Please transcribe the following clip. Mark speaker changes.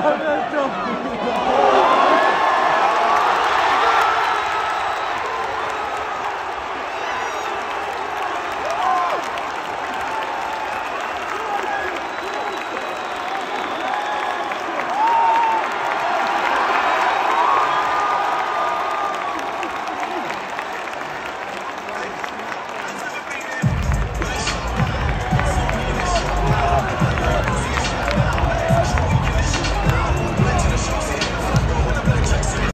Speaker 1: 하면서